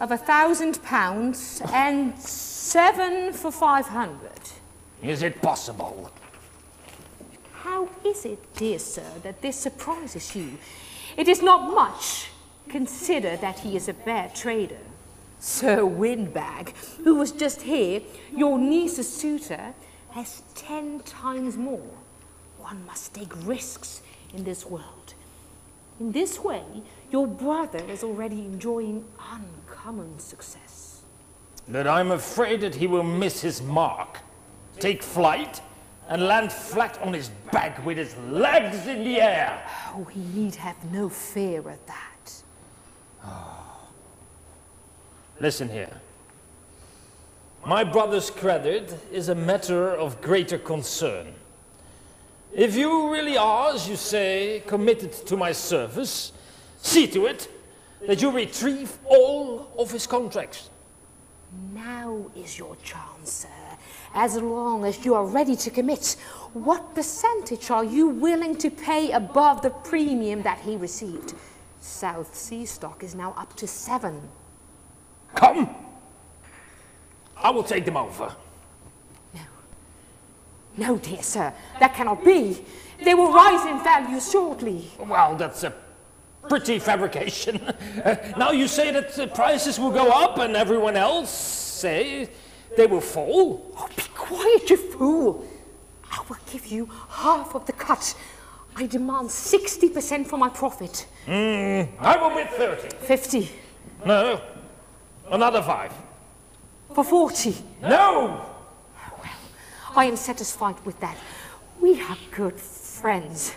of a thousand pounds, and seven for five hundred. Is it possible? How is it, dear sir, that this surprises you? It is not much. Consider that he is a bad trader. Sir Windbag, who was just here, your niece's suitor, has ten times more. One must take risks in this world. In this way, your brother is already enjoying uncommon success. But I'm afraid that he will miss his mark, take flight, and land flat on his back with his legs in the air. Oh, he need have no fear of that. Listen here. My brother's credit is a matter of greater concern. If you really are, as you say, committed to my service, see to it that you retrieve all of his contracts. Now is your chance, sir. As long as you are ready to commit, what percentage are you willing to pay above the premium that he received? South Sea stock is now up to seven. Come! I will take them over. No, No, dear sir, that cannot be. They will rise in value shortly. Well, that's a pretty fabrication. Now you say that the prices will go up and everyone else say they will fall. Oh, be quiet, you fool. I will give you half of the cut. I demand 60% for my profit. Hmm, I will bid 30. 50 No, another five. for 40. No! Well, I am satisfied with that. We are good friends,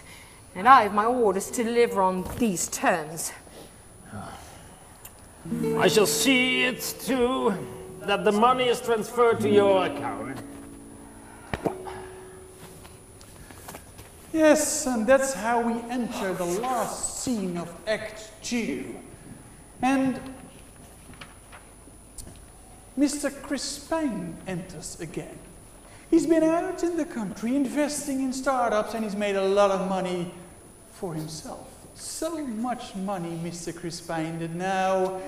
and I have my orders to deliver on these terms. I shall see it too that the money is transferred to your account. Yes, and that's how we enter the last scene of Act Two. And Mr. Crispine enters again. He's been out in the country investing in startups and he's made a lot of money for himself. So much money, Mr. Crispine, that now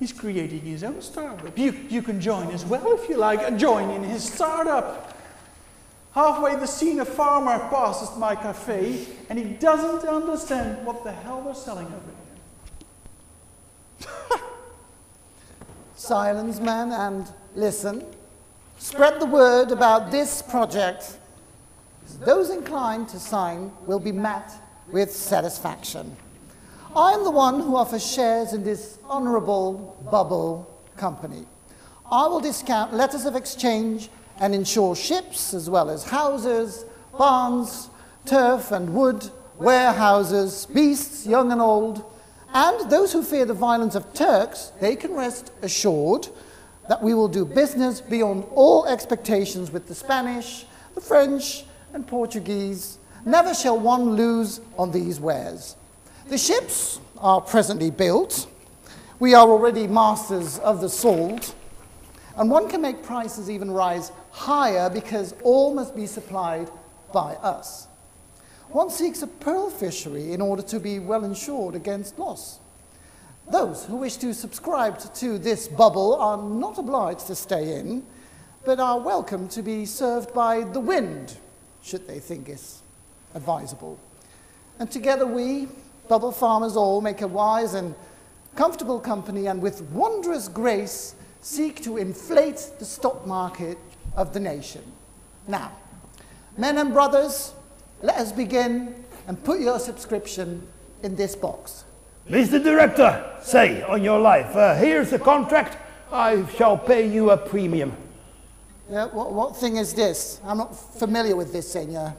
he's creating his own startup. You, you can join as well if you like, and join in his startup. Halfway the scene, a farmer passes my cafe and he doesn't understand what the hell they're selling over here. Silence, man, and listen. Spread the word about this project. Those inclined to sign will be met with satisfaction. I am the one who offers shares in this honorable bubble company. I will discount letters of exchange and insure ships as well as houses, barns, turf and wood, warehouses, beasts, young and old, and those who fear the violence of Turks, they can rest assured that we will do business beyond all expectations with the Spanish, the French, and Portuguese. Never shall one lose on these wares. The ships are presently built. We are already masters of the salt. And one can make prices even rise higher because all must be supplied by us. One seeks a pearl fishery in order to be well insured against loss. Those who wish to subscribe to this bubble are not obliged to stay in, but are welcome to be served by the wind, should they think it's advisable. And together we, bubble farmers all, make a wise and comfortable company and with wondrous grace seek to inflate the stock market of the nation. Now, men and brothers, let us begin and put your subscription in this box. Mr. Director, say on your life, uh, here's the contract. I shall pay you a premium. Yeah, what, what thing is this? I'm not familiar with this, senor.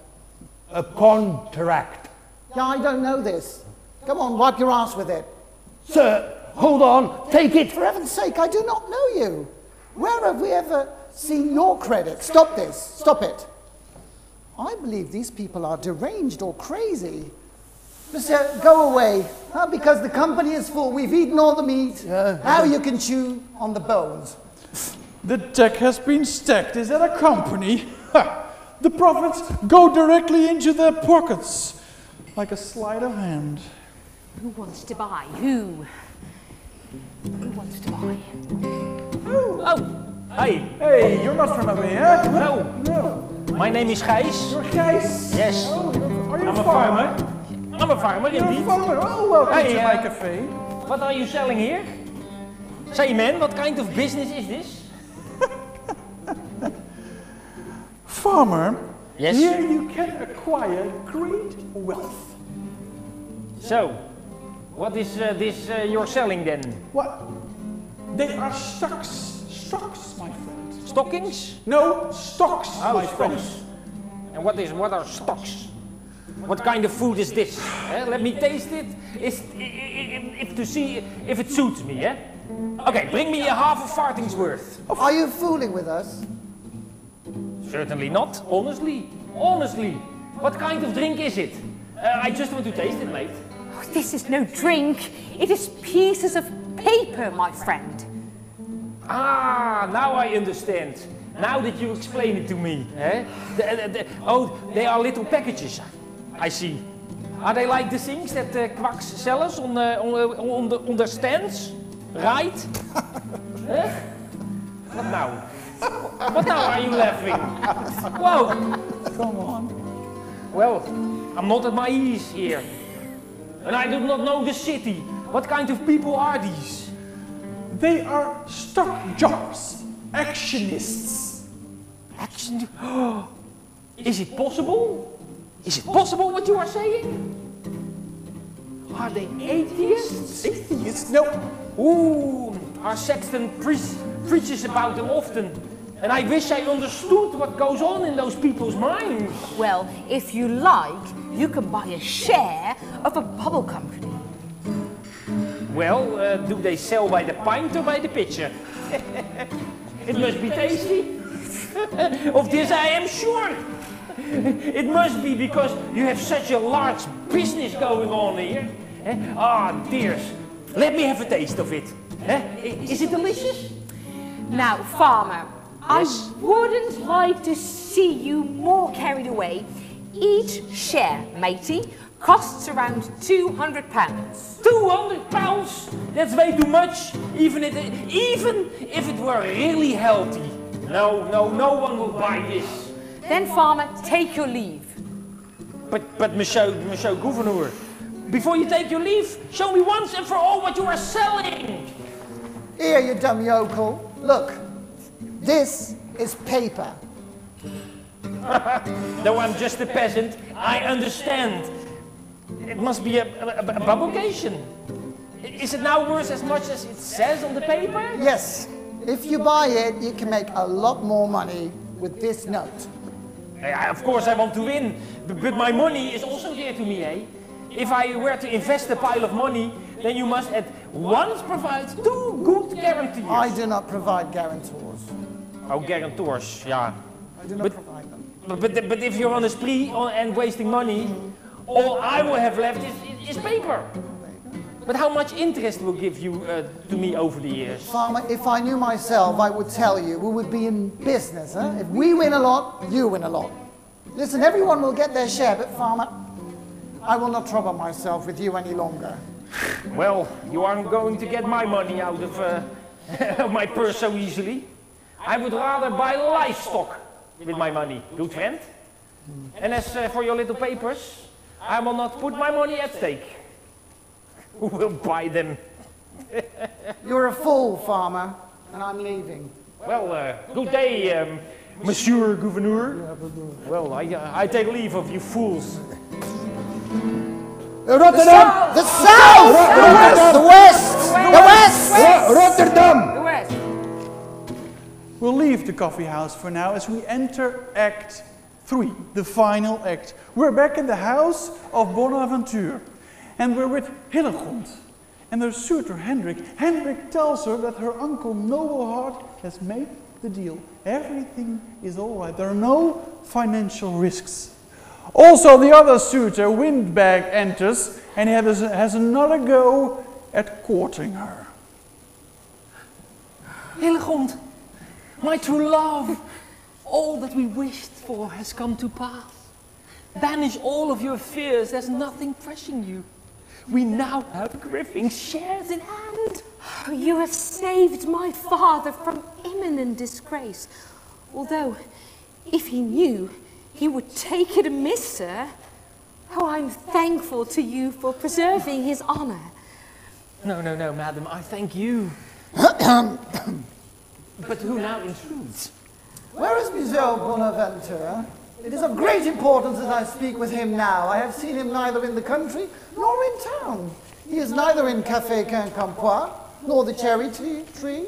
A contract. Yeah, I don't know this. Come on, wipe your ass with it. Sir, hold on, take it. For heaven's sake, I do not know you. Where have we ever seen your credit? Stop this. Stop it. I believe these people are deranged or crazy. Mister, go away. Huh? Because the company is full. We've eaten all the meat. now you can chew on the bones. The deck has been stacked. Is that a company? Ha! The profits go directly into their pockets, like a sleight of hand. Who wants to buy? Who? Who wants to buy? Oh, hi. Hey, you're not from over here. No, No. my name is Gijs. You're Gijs. Yes, Oh, you're, are you I'm a farmer. I'm a farmer You're a indeed. farmer. Oh, welcome Hey, to uh, my cafe. What are you selling here? Say man, what kind of business is this? Farmer, Yes. here you can acquire great wealth. So, what is uh, this uh, you're selling then? What? They are stocks. Stocks, my friend. Stockings? No, stocks, Oh, my friend. And what is what are stocks? What kind of food is this? Eh, let me taste it. Is i- i- i- if to see if it suits me, yeah? Okay, bring me a half a farthing's worth. Are you fooling with us? Certainly not. Honestly, honestly. What kind of drink is it? Uh, I just want to taste it, mate. Oh, this is no drink. It is pieces of paper, my friend. Ah, now I understand. Now that you explain it to me. Eh? The- the- the- oh, they are little packages. I see. Are they like the things that uh, Quacks sell us on, uh, on, uh, on, the, on the stands? Right? Eh? What now? What now are you laughing? Whoa! Come on. Well, I'm not at my ease here. And I do not know the city. What kind of people are these? They are stock jobs, actionists. Action. Is it possible? Is it possible what you are saying? Are they atheists? Atheists? No. Ooh, our sexton pre- preaches about them often. And I wish I understood what goes on in those people's minds. Well, if you like, you can buy a share of a bubble company. Well, uh, do they sell by the pint or by the pitcher? it must be tasty. of this I am sure. It must be because you have such a large business going on here. Ah, dears, let me have a taste of it. Is it delicious? Now, farmer, Yes? I wouldn't like to see you more carried away. Each share, matey, costs around 200 pounds. 200 pounds? That's way too much, even if, it, even if it were really healthy. No, no, no one will buy this. Then, farmer, take your leave. But, but, Monsieur, Monsieur Gouverneur, before you take your leave, show me once and for all what you are selling. Here, you dumb yokel. Look, this is paper. Though I'm just a peasant, I understand. It must be a, a, a publication. Is it now worth as much as it says on the paper? Yes, if you buy it, you can make a lot more money with this note. Yeah, of course I want to win, but, but my money is also dear to me, eh? If I were to invest a pile of money, then you must at once provide two good guarantees. I do not provide guarantors. Oh, guarantors, yeah. I do not But- provide them. But, but, but if you're on a spree on, and wasting money, all I will have left is, is, is paper. But how much interest will give you uh, to me over the years? Farmer, if I knew myself, I would tell you we would be in business. Huh? If we win a lot, you win a lot. Listen, everyone will get their share, but Farmer, I will not trouble myself with you any longer. Well, you aren't going to get my money out of uh, my purse so easily. I would rather buy livestock with my money, good friend. And as uh, for your little papers, I will not put my money at stake. Who will buy them? You're a fool, Farmer, and I'm leaving. Well, uh, good day, um, Monsieur Gouverneur. Well, I, uh, I take leave of you fools. Rotterdam! The South! The West! The West! The West! Ro- Rotterdam! The West. We'll leave the coffee house for now as we enter Act 3, the final act. We're back in the house of Bonaventure, and we're with Hillegond and their suitor Hendrik. Hendrik tells her that her uncle Nobleheart has made the deal. Everything is all right. There are no financial risks. Also, the other suitor, Windbag, enters and he has, has another go at courting her. Hillegond, my true love, all that we wished for has come to pass. Banish all of your fears, there's nothing pressing you. We now have Griffin's shares in hand. Oh, You have saved my father from imminent disgrace. Although, if he knew, he would take it amiss, sir. Oh, I'm thankful to you for preserving his honor. No, no, no, madam, I thank you. but who now intrudes? Where is Monsieur Bonaventure? It is of great importance that I speak with him now. I have seen him neither in the country nor in town. He is neither in Café Quincampoix, nor the Cherry Tree, tree,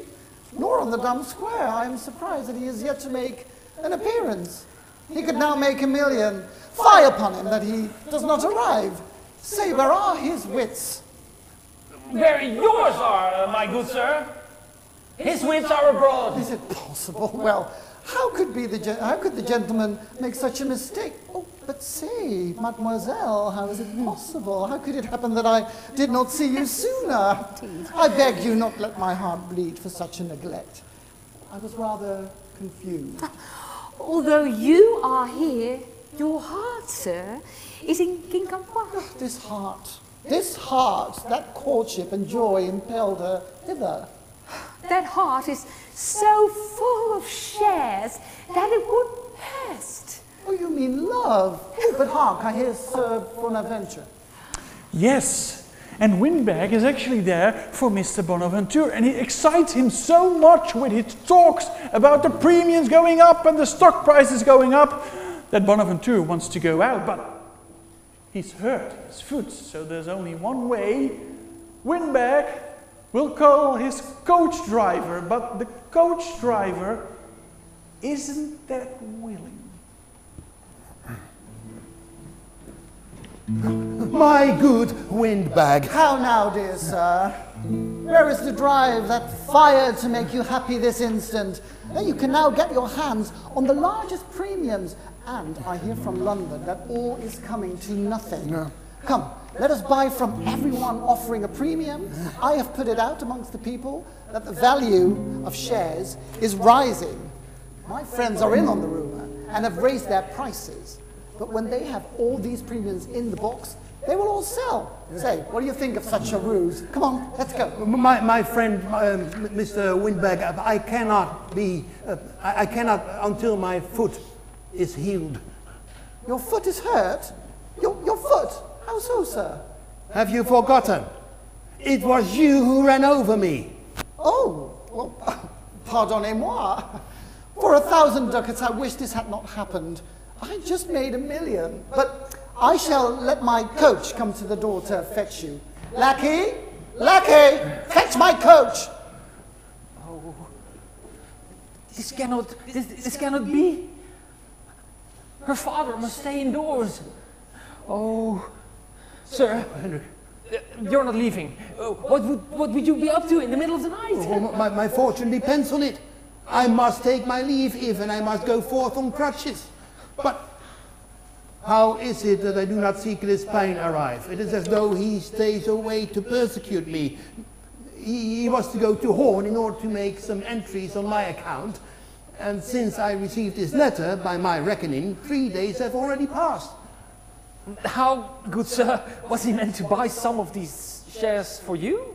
nor on the Dumb Square. I am surprised that he is yet to make an appearance. He could now make a million. Fie upon him that he does not arrive. Say, where are his wits? Where yours are, uh, my good sir. His wits are abroad. Is it possible? Well, how could be the how could the gentleman make such a mistake? Oh, but say, mademoiselle, how is it possible? How could it happen that I did not see you sooner? I beg you not let my heart bleed for such a neglect. I was rather confused. Although you are here, your heart, sir, is in Quincampoix. This heart, this heart, that courtship and joy impelled her hither. That heart is so full of shares that it would burst. Oh, you mean love? But hark, I hear Sir Bonaventure. Yes, and Windbag is actually there for Mr. Bonaventure, and he excites him so much with his talks about the premiums going up and the stock prices going up that Bonaventure wants to go out, but he's hurt his foot, so there's only one way. Windbag will call his coach driver, but the coach driver isn't that willing. My good windbag. How now, dear sir? Where is the drive, that fire to make you happy this instant? You can now get your hands on the largest premiums. And I hear from London that all is coming to nothing. Come, let us buy from everyone offering a premium. I have put it out amongst the people that the value of shares is rising. My friends are in on the rumor and have raised their prices. But when they have all these premiums in the box, they will all sell. Say, what do you think of such a ruse? Come on, let's go. My, my friend, um, Mr. Windbag, I cannot be, uh, I, I cannot until my foot is healed. Your foot is hurt? Your, your foot? How so, sir? Have you forgotten? It was you who ran over me. Oh, well, pardonnez-moi. For a thousand ducats, I wish this had not happened. I just made a million. But I shall let my coach come to the door to fetch you. Lackey, lackey, fetch my coach. Oh, this cannot, this, this cannot be. Her father must stay indoors. Oh, sir, you're not leaving. Uh, What would, what would you be up to in the middle of the night? Oh, my, my fortune depends on it. I must take my leave even I must go forth on crutches. But how is it that I do not see this pain arrive? It is as though he stays away to persecute me. He, he was to go to Hoorn in order to make some entries on my account. And since I received his letter, by my reckoning, three days have already passed. How, good sir, was he meant to buy some of these shares for you?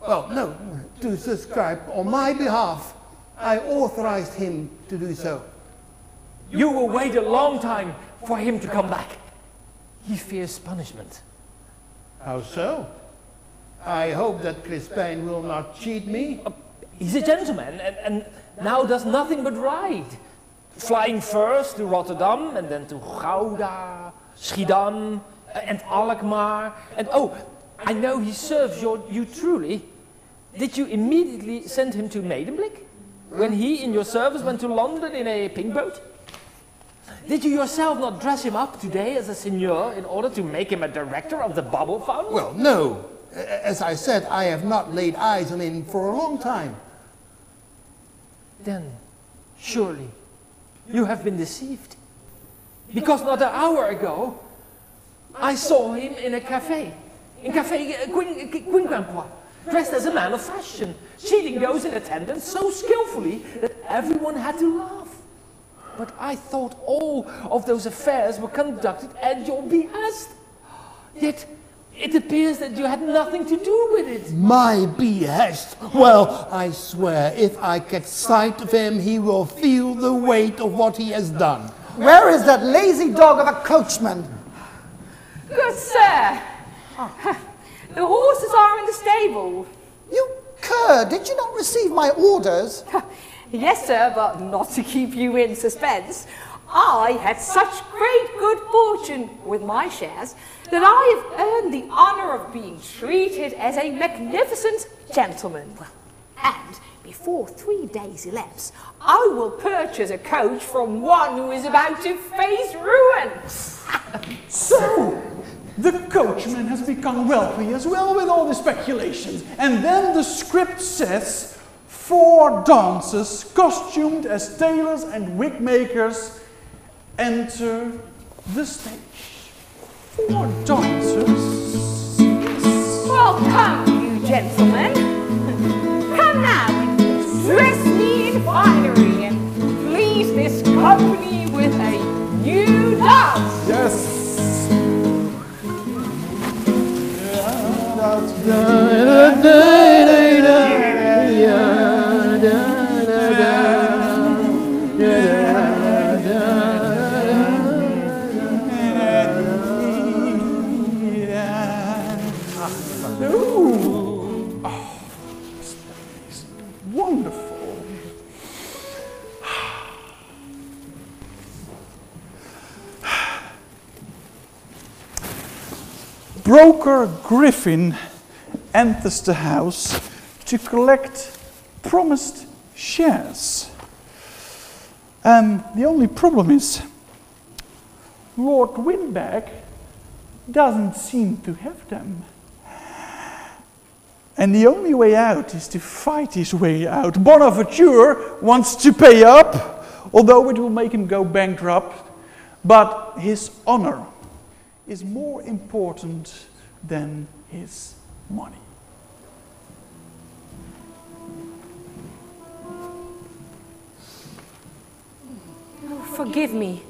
Well, no, to subscribe on my behalf. I authorized him to do so. You will wait a long time for him to come back. He fears punishment. How so? I hope that Crispin will not cheat me. He's a gentleman and, and now does nothing but ride. Flying first to Rotterdam and then to Gouda, Schiedam, uh, and Alkmaar. And oh, I know he serves your, you truly. Did you immediately send him to Medemblik? When he, in your service, went to London in a pink boat? Did you yourself not dress him up today as a seigneur in order to make him a director of the bubble fund? Well, no. As I said, I have not laid eyes on him for a long time. Then, surely, you have been deceived. Because not an hour ago, I saw him in a cafe, in Qu- Quincampoix, dressed as a man of fashion, cheating those in attendance so skillfully that everyone had to laugh. But I thought all of those affairs were conducted at your behest. Yet, it appears that you had nothing to do with it. My behest. Well, I swear, if I catch sight of him, he will feel the weight of what he has done. Where is that lazy dog of a coachman? Good sir. The horses are in the stable. You cur, did you not receive my orders? Yes, sir, but not to keep you in suspense. I had such great good fortune with my shares that I have earned the honor of being treated as a magnificent gentleman. And before three days elapse, I will purchase a coach from one who is about to face ruin. So, the coachman has become wealthy as well with all the speculations. And then the script says four dancers costumed as tailors and wig makers enter the stage. Four dancers. Welcome, you gentlemen. Come now, dress me in finery and please this company with a new dance. Yes. Ooh. Griffin enters the house to collect promised shares. Um, the only problem is Lord Windbag doesn't seem to have them. And the only way out is to fight his way out. Bonaventure wants to pay up, although it will make him go bankrupt. But his honor is more important than his money. Oh, forgive me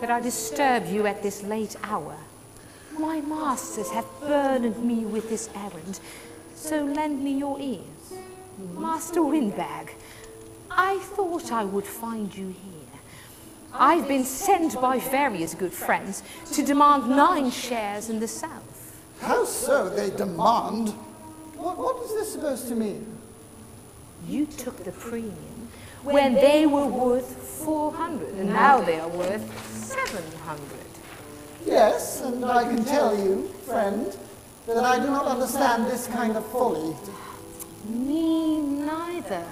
that I disturb you at this late hour. My masters have burdened me with this errand, so lend me your ears. Master Windbag, I thought I would find you here. I've been sent by various good friends to demand nine shares in the south. How so, they demand? What, what is this supposed to mean? You took the premium when they were worth 400, and now they are worth 700. Yes, and I can tell you, friend, that I do not understand this kind of folly. Me neither.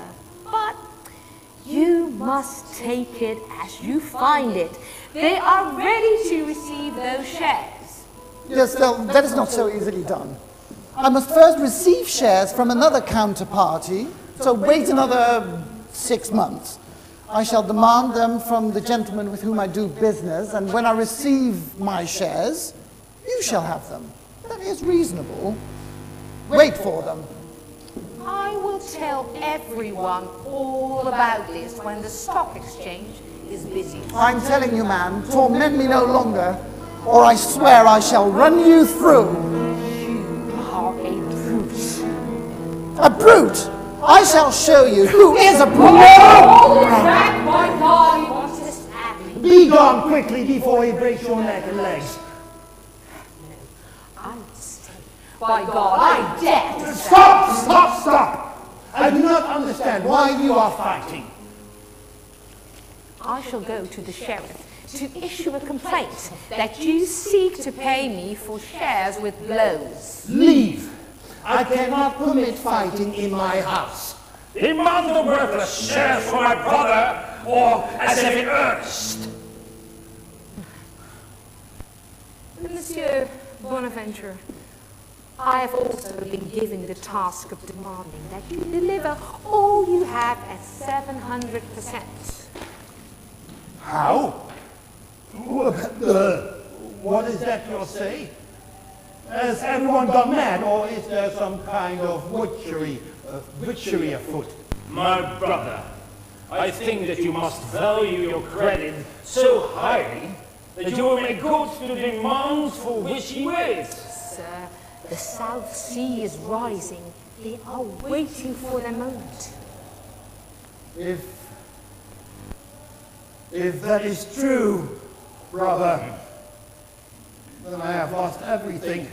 But you must take it as you find it. They are ready to receive those shares. Yes, that is not so easily done. I must first receive shares from another counterparty, so wait another six months. I shall demand them from the gentleman with whom I do business, and when I receive my shares, you shall have them. That is reasonable. Wait for them. I will tell everyone all about this when the stock exchange is busy. I'm telling you, man, torment me no longer, or I swear I shall run you through. You are a brute. A brute! I shall show you who is a brute! Hold back, my God, he wants to stab me. Be gone quickly before he breaks your neck and legs. I say, by God, I dare to Stop, stop, stop! I do not understand why you are fighting. I shall go to the sheriff to issue a complaint that you seek to pay me for shares with blows. Leave. I cannot permit fighting in my house. Demand the worthless shares for my brother, or as if in earnest. Monsieur Bonaventure, I have also been given the task of demanding that you deliver all you have at 700%. How? What is that you'll say? Has everyone gone mad, or is there some kind of witchery, uh, witchery afoot? My brother, I think that you must value your credit so highly that you will make good to the demands for which you wait. Sir, the South Sea is rising. They are waiting for their moment. If, if that is true, brother, then I have lost everything.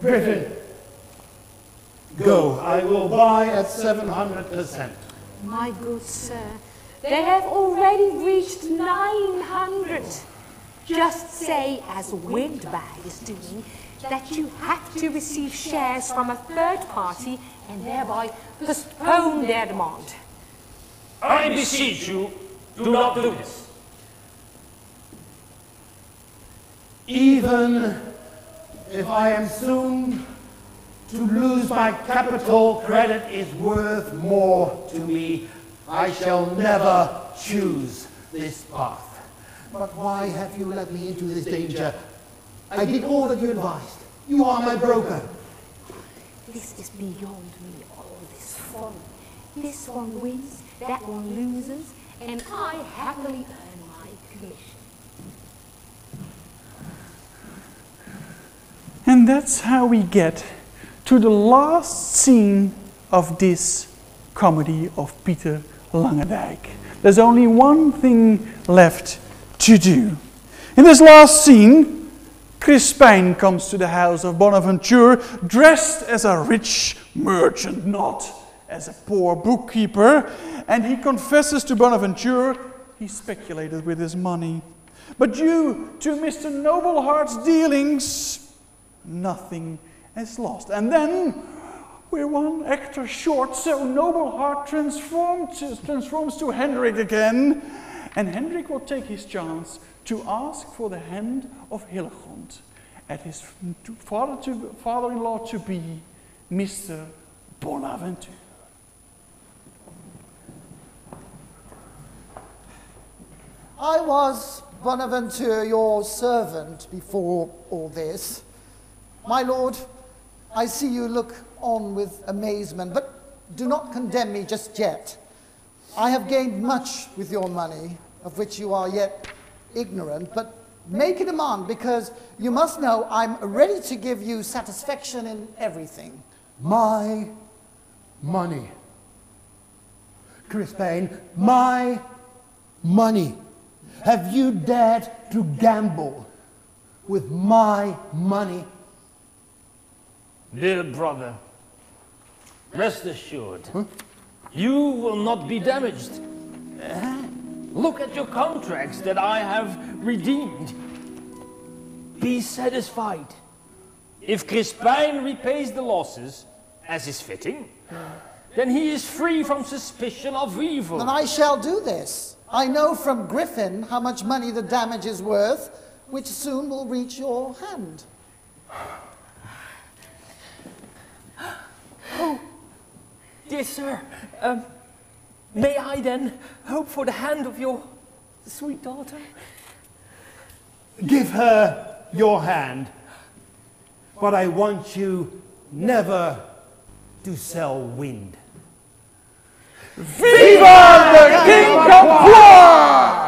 Griffin, go. I will buy at 700%. My good sir, they have already reached 900. Just say, as Windbag is doing, that you have to receive shares from a third party and thereby postpone their demand. I beseech you, do not do this. Even if I am soon to lose my capital, credit is worth more to me. I shall never choose this path. But why have you led me into this danger? I did all that you advised. You are my broker. This is beyond me, all this folly. This one wins, that one loses, and I happily earn my commission. And that's how we get to the last scene of this comedy of Pieter Langendijk. There's only one thing left to do. In this last scene, Crispijn comes to the house of Bonaventure dressed as a rich merchant, not as a poor bookkeeper, and he confesses to Bonaventure he speculated with his money. But due to Mr. Nobleheart's dealings, nothing is lost. And then we're one actor short, so Nobleheart transforms, transforms to Hendrik again, and Hendrik will take his chance to ask for the hand of Hillegond, at his father to, father-in-law to be, Mr. Bonaventure. I was Bonaventure, your servant, before all this. My lord, I see you look on with amazement, but do not condemn me just yet. I have gained much with your money, of which you are yet ignorant, but make a demand because you must know I'm ready to give you satisfaction in everything. My money. Crispijn, my money. Have you dared to gamble with my money? Dear brother, rest assured, you will not be damaged. Eh? Look at your contracts that I have redeemed. Be satisfied. If Crispin repays the losses, as is fitting, then he is free from suspicion of evil. And I shall do this. I know from Griffin how much money the damage is worth, which soon will reach your hand. Dear sir, um, may I then hope for the hand of your sweet daughter? Give her your hand, but I want you never to sell wind. Viva the King of War!